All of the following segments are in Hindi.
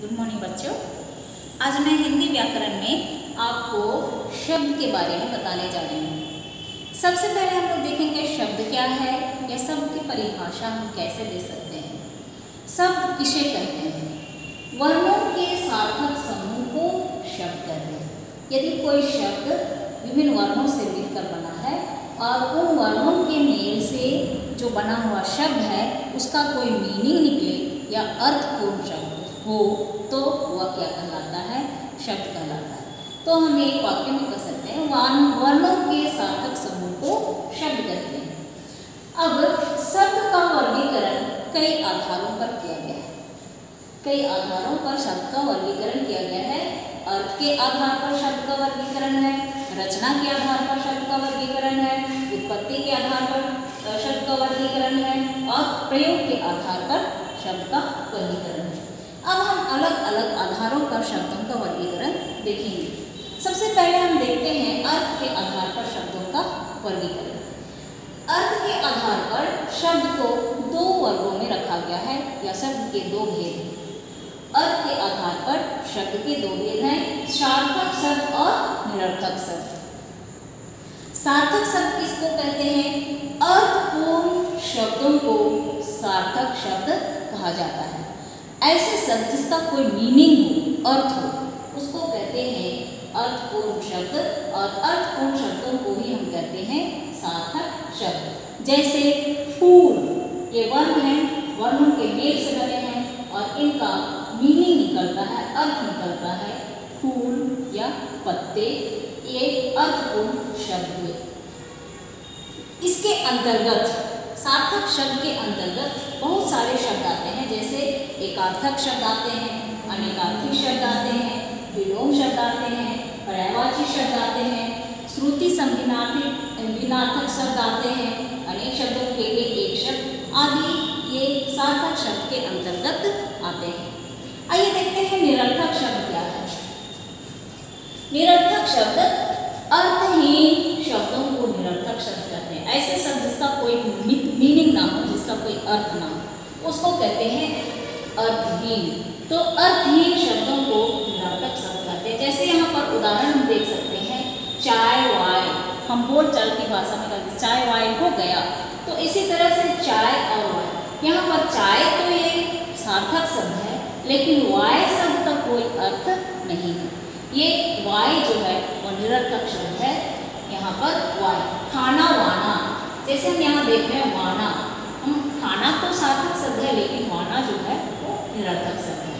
गुड मॉर्निंग बच्चों। आज मैं हिंदी व्याकरण में आपको शब्द के बारे में बताने जा रही हूँ। सबसे पहले हम लोग देखेंगे शब्द क्या है या शब्द की परिभाषा हम कैसे दे सकते हैं। शब्द किसे कहते हैं? वर्णों के सार्थक समूह को शब्द कहते हैं। यदि कोई शब्द विभिन्न वर्णों से मिलकर बना है और उन वर्णों के मेल से जो बना हुआ शब्द है, उसका कोई मीनिंग निकले या अर्थपूर्ण शब्द। हो तो वह क्या कहलाता है? शब्द कहलाता है। तो हम एक वाक्य में कह सकते हैं वर्णों के सार्थक समूह को शब्द कहते हैं। अब शब्द का वर्गीकरण कई आधारों पर किया गया है। कई आधारों पर शब्द का वर्गीकरण किया गया है। अर्थ के आधार पर शब्द का वर्गीकरण है, रचना के आधार पर शब्द का वर्गीकरण है, उत्पत्ति के आधार पर शब्द का वर्गीकरण है, और प्रयोग के आधार पर शब्द का वर्गीकरण है। अब हम अलग अलग आधारों पर शब्दों का वर्गीकरण देखेंगे। सबसे पहले हम देखते हैं अर्थ के आधार पर शब्दों का वर्गीकरण। अर्थ के आधार पर शब्द को दो वर्गों में रखा गया है या शब्द के दो भेद हैं। अर्थ के आधार पर शब्द के दो भेद हैं, सार्थक शब्द और निरर्थक शब्द। सार्थक शब्द किसको कहते हैं? अर्थपूर्ण शब्दों को सार्थक शब्द कहा जाता है। ऐसे शब्द जिसका कोई मीनिंग हो, अर्थ हो, उसको कहते हैं अर्थपूर्ण शब्द और अर्थपूर्ण शब्दों को ही हम कहते हैं सार्थक शब्द। जैसे फूल, ये वर्ण है वर्णों के मेल से बने हैं और इनका मीनिंग निकलता है, अर्थ निकलता है फूल या पत्ते, ये अर्थपूर्ण शब्द हुए इसके अंतर्गत, सार्थक शब्द के अंतर्गत बहुत सारे शब्द आते हैं, जैसे एकार्थक शब्द आते हैं अनेकार्थिक शब्द आते हैं, विलोम शब्द आते हैं पर्यावाची शब्द आते हैं, श्रुति संविनार्थक शब्द आते हैं, अनेक शब्दों के लिए एक शब्द, आदि ये सार्थक शब्द के अंतर्गत आते हैं। आइए देखते हैं निरर्थक शब्द क्या है। निरर्थक शब्द अर्थहीन शब्दों को निरर्थक शब्द कहते हैं। ऐसे शब्द जिसका कोई मीनिंग ना हो, जिसका कोई अर्थ ना हो, उसको कहते हैं अर्थहीन। तो अर्थहीन शब्दों को निरर्थक शब्द कहते हैं। जैसे यहाँ पर उदाहरण हम देख सकते हैं, चाय वाय। हम बोल चाल की भाषा में कहते हैं, चाय वाय हो गया। तो इसी तरह से चाय और वाय। यहाँ पर चाय तो ये सार्थक शब्द है, लेकिन वाय शब्द का कोई अर्थ नहीं है। ये वाय जो है, वो निरर्थक शब्द है। यहाँ पर वाय। खाना वाना। जैसे हम यहाँ देख रहे हैं, वाना। हम खाना तो सार्थक शब्द है, लेकिन निरर्थक शब्द है।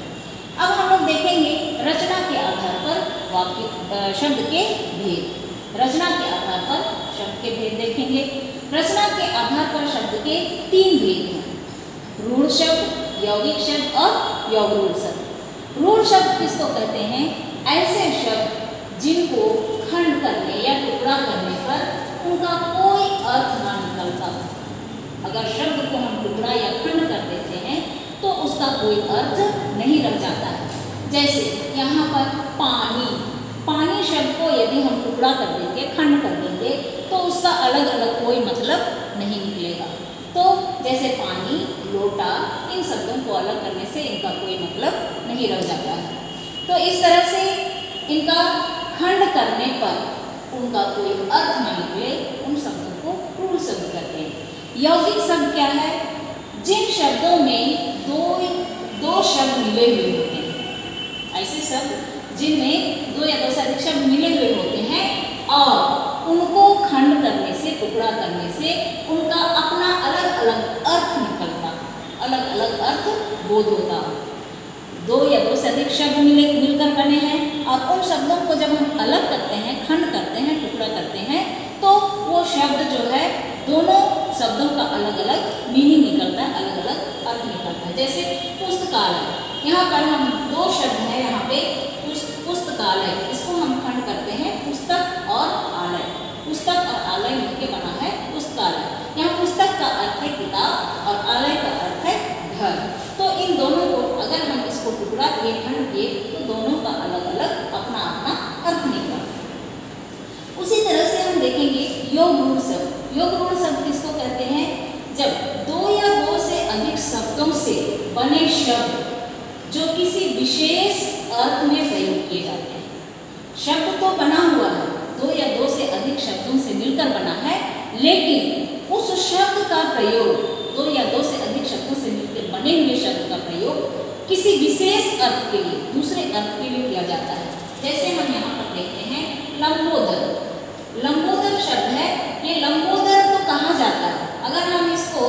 अब हम लोग देखेंगे रचना के आधार पर वाक्य शब्द के भेद। रचना के आधार पर शब्द के भेद देखेंगे। रचना के आधार पर शब्द के तीन भेद हैं। रूढ़ शब्द, यौगिक शब्द और यौगरूढ़ शब्द। रूढ़ शब्द किसको कहते हैं? ऐसे शब्द जिनको खंड करने या टुकड़ा करने पर उनका कोई अर्थ ना निकलता। अगर शब्द को हम टुकड़ा या खंड उसका कोई अर्थ नहीं रह जाता है। जैसे यहाँ पर पानी पानी शब्द को यदि हम टुकड़ा कर देंगे, खंड कर देंगे तो उसका अलग अलग कोई मतलब नहीं निकलेगा। तो जैसे पानी, लोटा, इन शब्दों को अलग करने से इनका कोई मतलब नहीं रह जाता है। तो इस तरह से इनका खंड करने पर उनका कोई अर्थ न निकले, उन शब्दों को क्रूर शब्द कहते हैं। यौगिक शब्द क्या है? जिन शब्दों में दो दो शब्द मिले हुए होते हैं। ऐसे शब्द जिनमें दो या दो से अधिक शब्द मिले हुए होते हैं और उनको खंड करने से, टुकड़ा करने से उनका अपना अलग अलग अर्थ निकलता अलग अलग अर्थ बोध होता दो या दो से अधिक शब्द मिले मिलकर बने हैं और उन शब्दों को जब हम अलग करते हैं, खंड करते हैं, टुकड़ा करते हैं तो वो शब्द जो है दोनों शब्दों का अलग अलग मीनिंग निकलता है अलग अलग अर्थ निकलता है जैसे पुस्तकालय यहाँ पर हम दो शब्द हैं यहाँ पे पुस्तकालय, इसको हम खंड करते हैं, पुस्तक और आलय। पुस्तक और आलय मिलकर बना है पुस्तकालय। यहाँ पुस्तक का अर्थ है किताब और आलय का अर्थ है घर। तो इन दोनों को अगर हम इसको टुकड़ा किए, खंड किए तो दोनों का अलग अलग अपना अपना अर्थ निकला उसी तरह से हम देखेंगे योग शब्द। योग रूढ़ शब्द किसको कहते हैं? जब दो या दो से अधिक शब्दों से बने शब्द जो किसी विशेष अर्थ में प्रयोग किए जाते हैं। शब्द तो बना हुआ है, दो या दो से अधिक शब्दों से मिलकर बना है, लेकिन उस शब्द का प्रयोग, दो या दो से अधिक शब्दों से मिलकर बने हुए शब्द का प्रयोग किसी विशेष अर्थ के लिए, दूसरे अर्थ के लिए किया जाता है। जैसे हम यहाँ पर देखते हैं, लंबोदर। लंबोदर शब्द है, ये लंबोदर तो कहा जाता है अगर हम इसको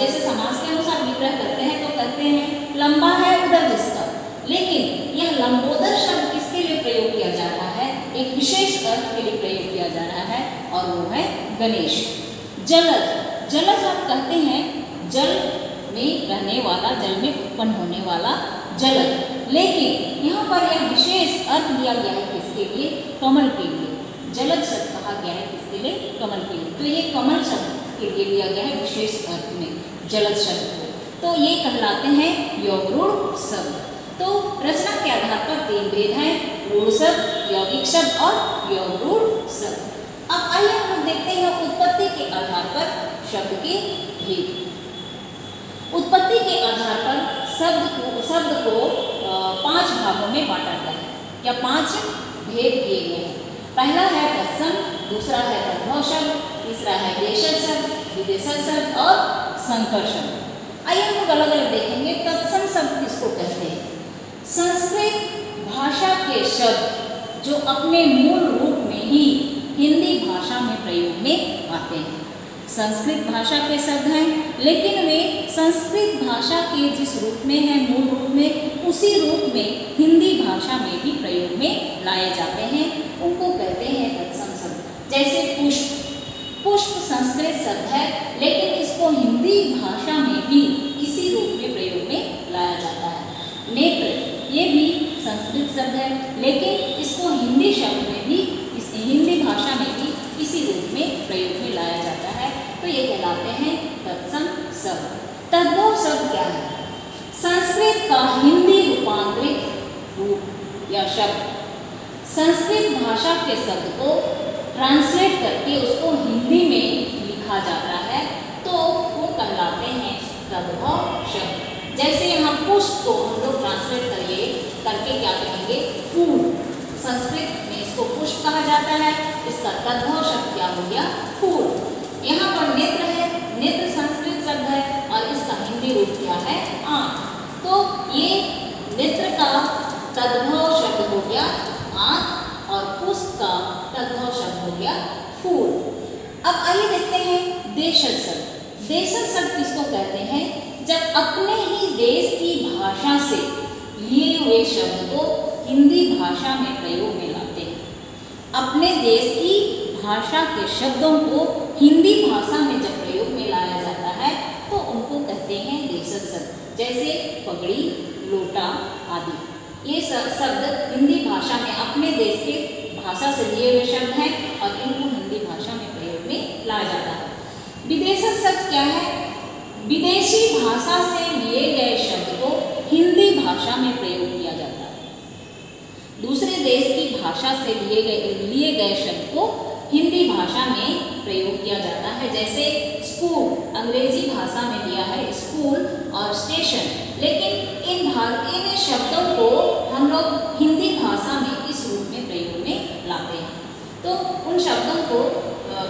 जैसे समाज के अनुसार विग्रह करते हैं तो कहते हैं लंबा है उधर जिसका लेकिन यह लंबोदर शब्द किसके लिए प्रयोग किया जा रहा है? एक विशेष अर्थ के लिए प्रयोग किया जा रहा है, और वो है गणेश। जलज। जलज आप कहते हैं, जल में रहने वाला, जल में उत्पन्न होने वाला जलज। लेकिन यहाँ पर यह विशेष अर्थ दिया गया है किसके लिए? कमल के लिए। जलज शब्द कहा गया है किसके लिए? कमल के लिए। तो ये कमल शब्द के लिए लिया गया है विशेष अर्थ में जलद शब्द को। तो ये कहलाते हैं योगरूढ़ शब्द। तो रचना के आधार पर तीन भेद हैं रूढ़ शब्द यौगिक शब्द और योगरूढ़ शब्द अब आइए हम लोग देखते हैं उत्पत्ति के आधार पर शब्द के भेद। उत्पत्ति के आधार पर शब्द को शब्द को पाँच भागों में बांटा गया है, या पाँच भेद किए गए हैं। पहला है तत्सम, दूसरा है प्रभव शब्द तीसरा है देशज शब्द विदेशज शब्द और संकर शब्द आइए हम लोग अलग अलग देखेंगे तत्सम शब्द किसको कहते हैं। संस्कृत भाषा के शब्द, जो अपने मूल रूप में ही हिंदी भाषा में प्रयोग में आते हैं। संस्कृत भाषा के शब्द हैं, लेकिन वे संस्कृत भाषा के जिस रूप में है, मूल रूप में, उसी रूप में हिंदी भाषा में भी प्रयोग में लाए जाते हैं। उनको कहते हैं तत्सम शब्द, जैसे पुष्प। पुष्प संस्कृत शब्द है, लेकिन इसको हिंदी भाषा में भी इसी रूप में प्रयोग में लाया जाता है। नेत्र ये भी संस्कृत शब्द है, लेकिन इसको हिंदी शब्द में भी, इस हिंदी भाषा में भी इसी रूप में प्रयोग में लाया जाता है। तो ये कहलाते हैं तत्सम शब्द। तद्भव शब्द क्या है? संस्कृत का हिंदी रूपांतरित रूप या शब्द। संस्कृत भाषा के शब्द को ट्रांसलेट करके उसको हिंदी में लिखा जाता है तो वो कहलाते हैं तद्भव शब्द। जैसे यहाँ पुष्प को हम लोग ट्रांसलेट करिए, करके क्या कहेंगे? फूल। संस्कृत में इसको पुष्प कहा जाता है, इसका तद्भव शब्द क्या हो गया? फूल। यहाँ पर नेत्र है, नेत्र संस्कृत शब्द है और इसका हिंदी रूप क्या है? आँख। तो ये नेत्र का तद्भव शब्द हो गया आँख और पुष्प का तद्भव शब्द हो गया फूल। अब आइए देखते हैं देशज शब्द। देशज शब्द किसको कहते हैं? जब अपने ही देश की भाषा से लिए हुए शब्द को हिंदी भाषा में प्रयोग में लाते हैं। अपने देश की भाषा के शब्दों को हिंदी भाषा में जब प्रयोग में लाया जाता है तो उनको कहते हैं देशज शब्द, जैसे पगड़ी, लोटा आदि। ये सब शब्द हिंदी भाषा में अपने देश के भाषा से लिए हुए शब्द हैं और इनको हिंदी भाषा में प्रयोग में लाया जाता है। विदेशक शब्द क्या है? विदेशी भाषा से लिए गए शब्द को हिंदी भाषा में प्रयोग किया जाता है। दूसरे देश की भाषा से लिए गए लिए गए शब्द को हिंदी भाषा में प्रयोग किया जाता है। जैसे स्कूल, अंग्रेज़ी भाषा में दिया है, स्कूल और स्टेशन। लेकिन इन भाग इन शब्दों को हम लोग हिंदी भाषा में इस रूप में प्रयोग में लाते हैं। तो उन शब्दों को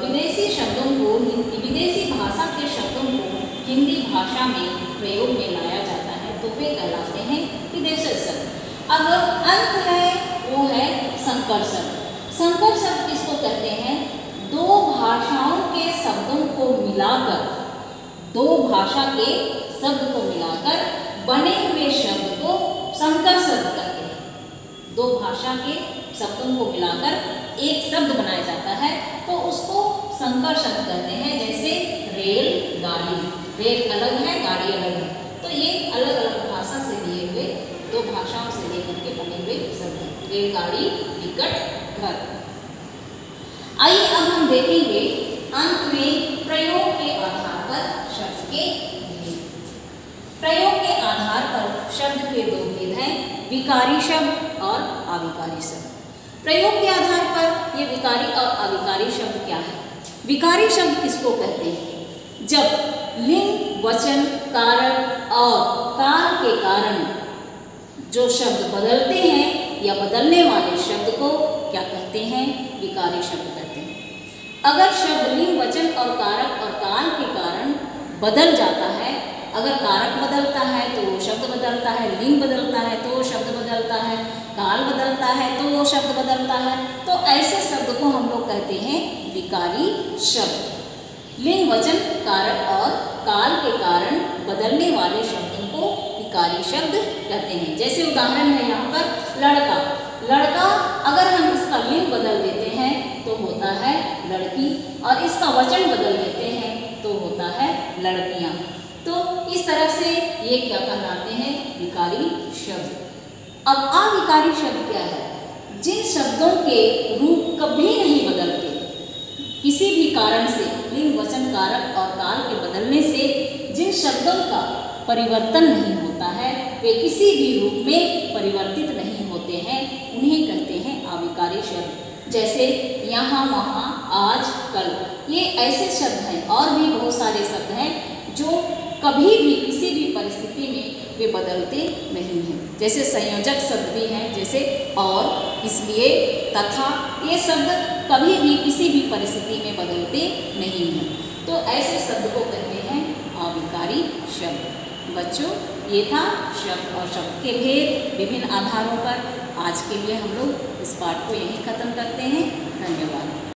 विदेशी शब्दों को विदेशी भाषा के शब्दों को हिंदी भाषा में प्रयोग में लाया जाता है तो वे कहलाते हैं विदेशी शब्द अब अंत है, वो है संकर शब्द संकर शब्द किसको कहते हैं? दो भाषाओं के शब्दों को मिलाकर, दो भाषा के शब्द को मिलाकर बने हुए शब्द को संकर शब्द कहते हैं। दो भाषा के शब्दों को मिलाकर एक शब्द बनाया जाता है तो उसको संकर शब्द कहते हैं, जैसे रेल रेल अलग है, गाड़ी अलग है। तो ये अलग अलग भाषा से लिए हुए दो भाषाओं से लेकर के बने हुए शब्द हैं। रेलगाड़ी टिकट घर। आइए अब हम देखेंगे अंत में प्रयोग के आधार पर शब्द के प्रयोग के आधार पर शब्द के दो भेद हैं, विकारी शब्द और अविकारी शब्द। प्रयोग के आधार पर ये विकारी और अविकारी शब्द क्या है? विकारी शब्द किसको कहते हैं? जब लिंग वचन, कारण और काल के कारण। जो शब्द बदलते हैं या बदलने वाले शब्द को क्या कहते हैं? विकारी शब्द कहते हैं। अगर शब्द लिंग वचन और कारक और काल के कारण बदल जाता है, अगर कारक बदलता है तो वो शब्द बदलता है, लिंग बदलता है तो वो शब्द बदलता है, काल बदलता है तो वो शब्द बदलता है। तो ऐसे शब्द को हम लोग कहते हैं विकारी शब्द। लिंग, वचन, कारक और काल के कारण बदलने वाले शब्दों को विकारी शब्द कहते हैं। जैसे उदाहरण है यहाँ पर, लड़का। लड़का, अगर हम इसका लिंग बदल देते हैं तो होता है लड़की, और इसका वचन बदल देते हैं तो होता है लड़कियाँ। तो इस तरह से ये क्या कहलाते हैं? विकारी शब्द। अब अविकारी शब्द क्या है? जिन शब्दों के रूप कभी नहीं बदलते किसी भी कारण से, लिंग वचन कारक और काल के बदलने से जिन शब्दों का परिवर्तन नहीं होता है, वे किसी भी रूप में परिवर्तित नहीं होते हैं, उन्हें कहते हैं आविकारी शब्द जैसे, यहाँ, वहाँ, आज, कल, ये ऐसे शब्द हैं, और भी बहुत सारे शब्द हैं, जो कभी भी किसी भी परिस्थिति में वे बदलते नहीं हैं। जैसे संयोजक शब्द भी हैं, जैसे और, इसलिए, तथा, ये शब्द कभी भी किसी भी परिस्थिति में बदलते नहीं हैं। तो ऐसे शब्द को कहते हैं अविकारी शब्द। बच्चों, ये था शब्द और शब्द के भेद विभिन्न आधारों पर। आज के लिए हम लोग इस पाठ को यहीं ख़त्म करते हैं। धन्यवाद।